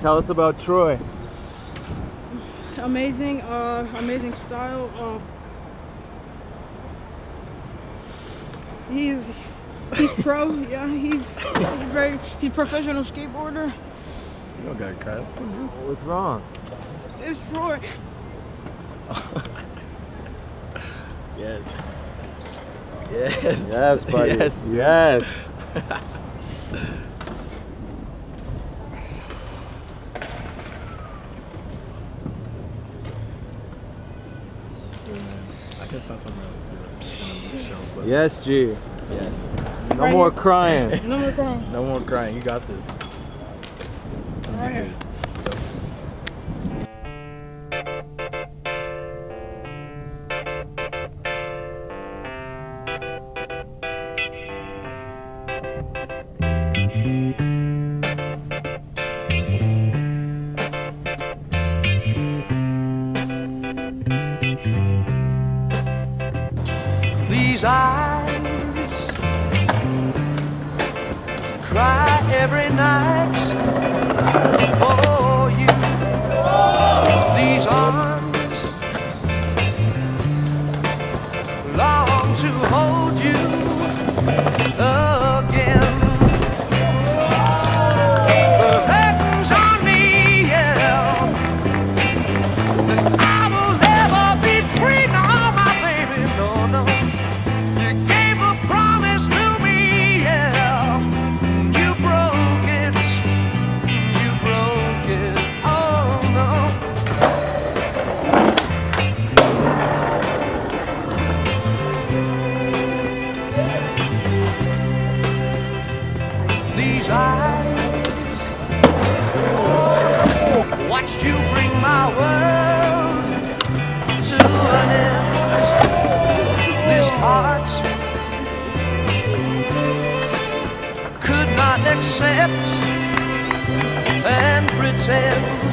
Tell us about Troy. Amazing, uh, amazing style. Uh, he's he's pro. Yeah, he's he's very he's professional skateboarder. You don't got cry. It's cool, dude. What's wrong? It's Troy. Yes. Yes. Yes, buddy. Yes. yes. can sound something else too. That's show. But Yes, G. Yes. No Right more here. crying. No more crying. No more crying. You got this. It's gonna Right be here. good. These eyes. Cry every night Eyes oh, watched you bring my world to an end. This heart could not accept and pretend.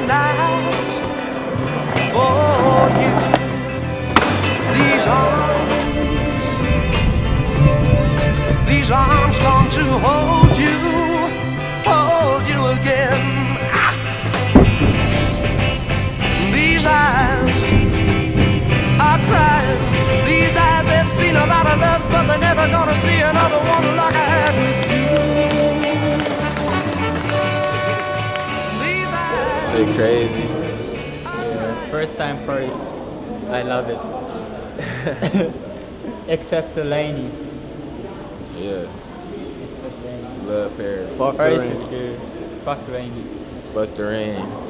Night for you. These arms, these arms long to hold Shit crazy. First time Paris. I love it. Except the Laney. Yeah. Except Laney. Love Paris. Fuck the rain. is good. Fuck Laney. Fuck the rain.